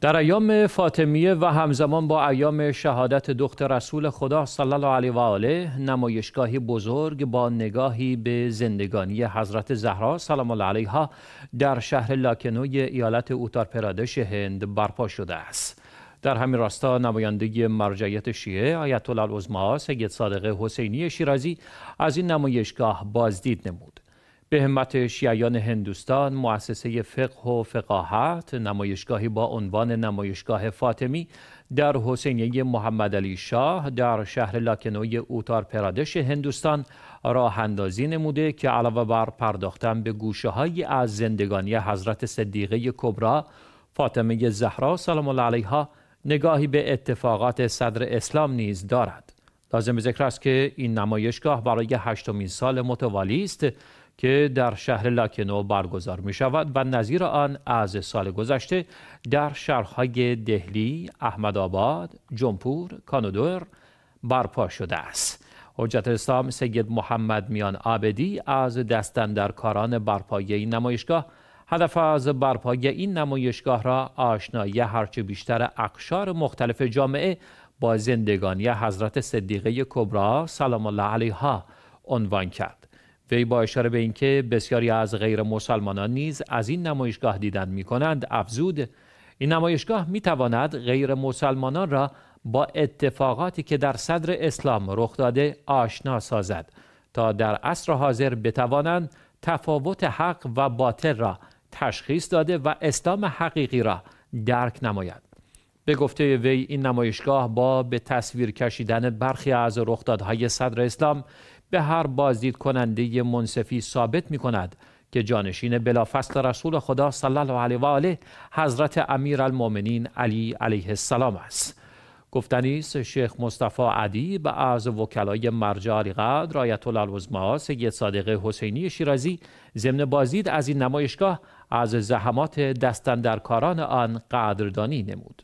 در ایام فاطمیه و همزمان با ایام شهادت دختر رسول خدا صلی الله علیه و آله نمایشگاهی بزرگ با نگاهی به زندگانی حضرت زهرا سلام الله علیها در شهر لاکنوی ایالت اوتار پرادش هند برپا شده است. در همین راستا نماینده مرجعیت شیعه آیت الله العظما سید صادق حسینی شیرازی از این نمایشگاه بازدید نمود. به همت شیعیان هندوستان مؤسسه فقه و فقاهت نمایشگاهی با عنوان نمایشگاه فاطمی در حسینیه محمد علی شاه در شهر لاکنوی اوتار پرادش هندوستان راه اندازی نموده که علاوه بر پرداختن به گوشه های از زندگانی حضرت صدیقه کبرا فاطمه زهرا سلام الله علیها نگاهی به اتفاقات صدر اسلام نیز دارد. لازم ذکر است که این نمایشگاه برای هشتمین سال متوالی است که در شهر لاکنو برگزار می شود و نظیر آن از سال گذشته در شهرهای دهلی، احمدآباد، جمپور، کانودور برپا شده است. حجت اسلام سید محمد میان آبدی از کاران برپایی این نمایشگاه هدف از برپایی این نمایشگاه را آشنایی هرچه بیشتر اقشار مختلف جامعه با زندگانی حضرت صدیقه کبرا سلام الله علیها عنوان کرد. وی با اشاره به اینکه بسیاری از غیر مسلمانان نیز از این نمایشگاه دیدن می کنند افزود این نمایشگاه می تواند غیر مسلمانان را با اتفاقاتی که در صدر اسلام رخ داده آشنا سازد تا در عصر حاضر بتوانند تفاوت حق و باطل را تشخیص داده و اسلام حقیقی را درک نماید. به گفته وی این نمایشگاه با به تصویر کشیدن برخی از رخدادهای صدر اسلام به هر بازدید کننده منصفی ثابت می کند که جانشین بلافصل رسول خدا صلی الله علیه و آله حضرت امیر المومنین علی علیه السلام است. گفتنی است شیخ مصطفی عدی به از وکلای مرجع علی قدر آیت الله العظما سید صادق حسینی شیرازی ضمن بازدید از این نمایشگاه از زحمات دستن در کاران آن قدردانی نمود.